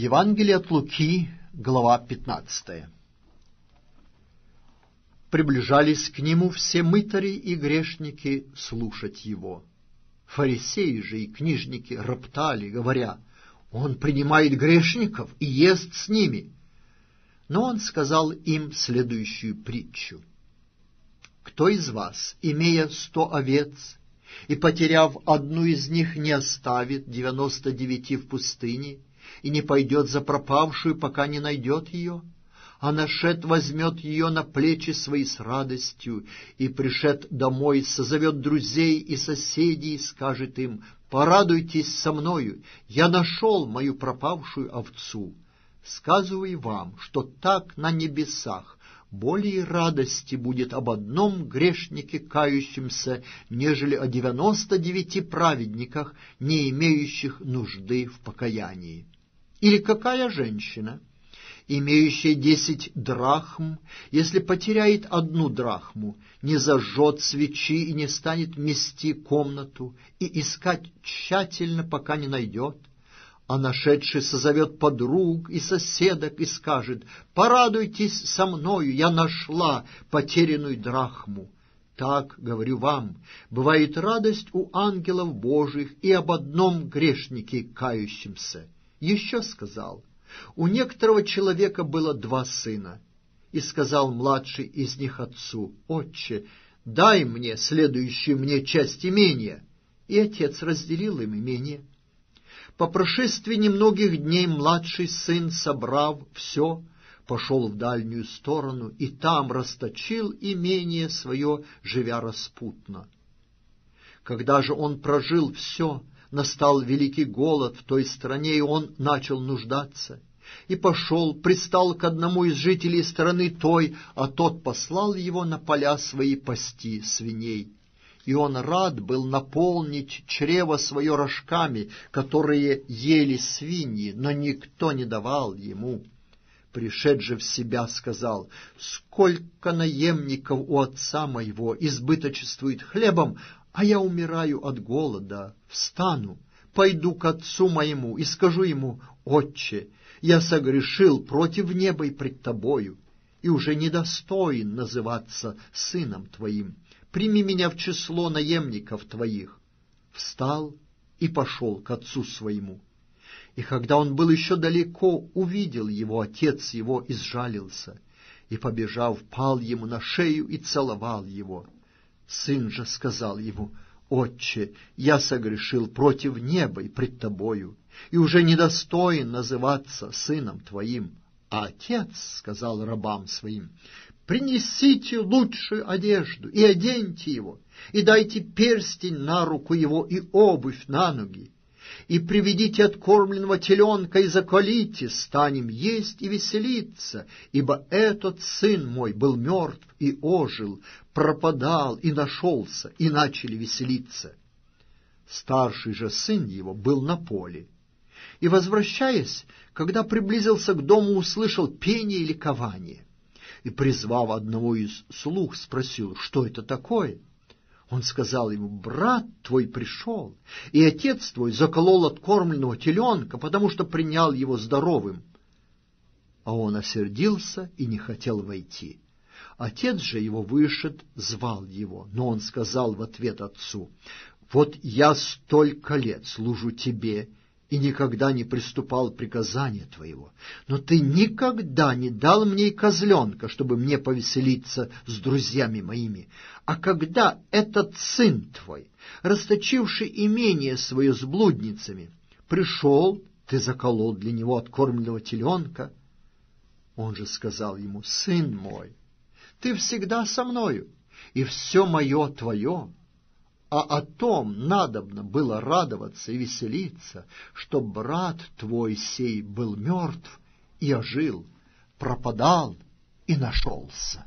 Евангелие от Луки, глава 15. Приближались к нему все мытари и грешники слушать его. Фарисеи же и книжники роптали, говоря, «Он принимает грешников и ест с ними». Но он сказал им следующую притчу. «Кто из вас, имея сто овец, и, потеряв одну из них, не оставит девяносто девяти в пустыне и не пойдет за пропавшую, пока не найдет ее? А нашед возьмет ее на плечи свои с радостью, и, пришед домой, созовет друзей и соседей и скажет им, «Порадуйтесь со мною, я нашел мою пропавшую овцу». Сказываю вам, что так на небесах более радости будет об одном грешнике кающемся, нежели о девяносто девяти праведниках, не имеющих нужды в покаянии. Или какая женщина, имеющая десять драхм, если потеряет одну драхму, не зажжет свечи и не станет мести комнату и искать тщательно, пока не найдет? а нашедший созовет подруг и соседок и скажет, «Порадуйтесь со мною, я нашла потерянную драхму». Так, говорю вам, бывает радость у ангелов Божьих и об одном грешнике кающемся. Еще сказал, у некоторого человека было два сына, и сказал младший из них отцу, «Отче, дай мне следующую мне часть имения». И отец разделил им имение. По прошествии немногих дней младший сын, собрав все, пошел в дальнюю сторону и там расточил имение свое, живя распутно. Когда же он прожил все, настал великий голод в той стране, и он начал нуждаться. И пошел, пристал к одному из жителей страны той, а тот послал его на поля свои пасти свиней и он рад был наполнить чрево свое рожками, которые ели свиньи, но никто не давал ему. Пришед же в себя, сказал, «Сколько наемников у отца моего избыточествует хлебом, а я умираю от голода. Встану, пойду к отцу моему и скажу ему, «Отче, я согрешил против неба и пред тобою, и уже недостоин называться сыном твоим» прими меня в число наемников твоих. Встал и пошел к отцу своему. И когда он был еще далеко, увидел его отец его и сжалился, и, побежав, пал ему на шею и целовал его. Сын же сказал ему, «Отче, я согрешил против неба и пред тобою, и уже недостоин называться сыном твоим». А отец сказал рабам своим, принесите лучшую одежду и оденьте его, и дайте перстень на руку его и обувь на ноги, и приведите откормленного теленка и заколите, станем есть и веселиться, ибо этот сын мой был мертв и ожил, пропадал и нашелся, и начали веселиться. Старший же сын его был на поле, и, возвращаясь, когда приблизился к дому, услышал пение и ликование и, призвав одного из слуг, спросил, что это такое. Он сказал ему, брат твой пришел, и отец твой заколол откормленного теленка, потому что принял его здоровым. А он осердился и не хотел войти. Отец же его вышед, звал его, но он сказал в ответ отцу, «Вот я столько лет служу тебе и никогда не приступал приказания твоего. Но ты никогда не дал мне и козленка, чтобы мне повеселиться с друзьями моими. А когда этот сын твой, расточивший имение свое с блудницами, пришел, ты заколол для него откормленного теленка. Он же сказал ему, сын мой, ты всегда со мною, и все мое твое, а о том надобно было радоваться и веселиться, что брат твой сей был мертв и ожил, пропадал и нашелся.